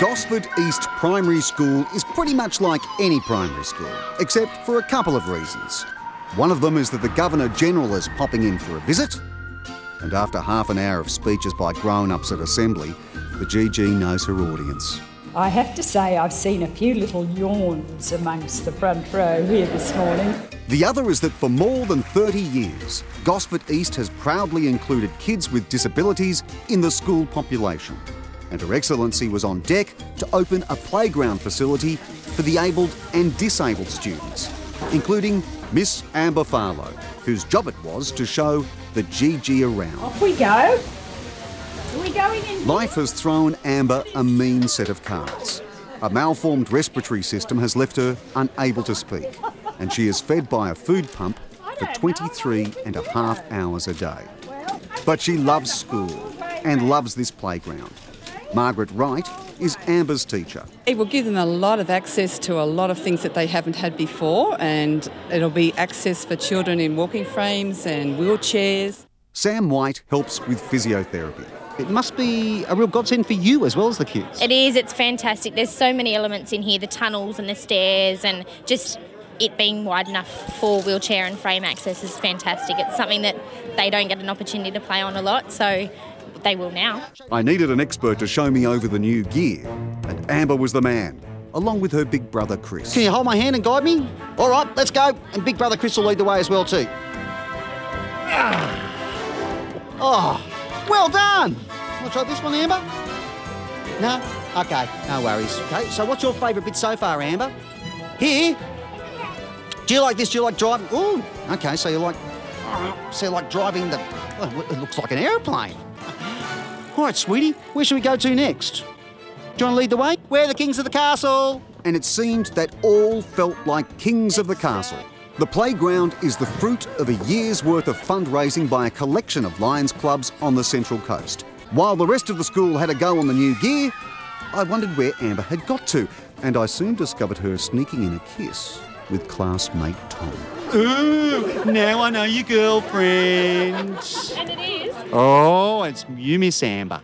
Gosford East Primary School is pretty much like any primary school, except for a couple of reasons. One of them is that the Governor General is popping in for a visit, and after half an hour of speeches by grown ups at Assembly, the GG knows her audience. I have to say, I've seen a few little yawns amongst the front row here this morning. The other is that for more than 30 years, Gosford East has proudly included kids with disabilities in the school population. And Her Excellency was on deck to open a playground facility for the abled and disabled students, including Miss Amber Farlow, whose job it was to show the GG around. Off we go. We going in? Life has thrown Amber a mean set of cards. A malformed respiratory system has left her unable to speak, and she is fed by a food pump for 23 and a half hours a day. But she loves school and loves this playground. Margaret Wright is Amber's teacher. It will give them a lot of access to a lot of things that they haven't had before, and it'll be access for children in walking frames and wheelchairs. Sam White helps with physiotherapy. It must be a real godsend for you as well as the kids. It is, it's fantastic. There's so many elements in here the tunnels and the stairs, and just it being wide enough for wheelchair and frame access is fantastic. It's something that they don't get an opportunity to play on a lot, so they will now. I needed an expert to show me over the new gear, and Amber was the man, along with her big brother Chris. Can you hold my hand and guide me? All right, let's go. And Big Brother Chris will lead the way as well too. Ah. Oh, well done. Want to try this one, Amber? No? Okay, no worries. Okay, so what's your favourite bit so far, Amber? Here? Do you like this? Do you like driving? Ooh, okay, so you like, so you like driving the, well, it looks like an aeroplane. All right, sweetie, where should we go to next? Do you want to lead the way? We're the kings of the castle. And it seemed that all felt like kings of the castle. The playground is the fruit of a year's worth of fundraising by a collection of Lions clubs on the Central Coast. While the rest of the school had a go on the new gear, I wondered where Amber had got to, and I soon discovered her sneaking in a kiss with classmate Tom. Ooh, now I know your girlfriend. And it is. Oh, it's you, Miss Amber.